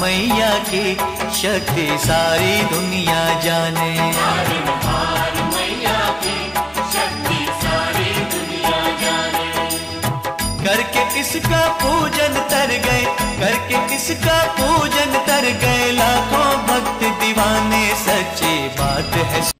मैया की शक्ति सारी दुनिया जाने। करके इसका पूजन तर गए, करके इसका पूजन तर गए, लाखों भक्त दीवाने, सच्ची बात है।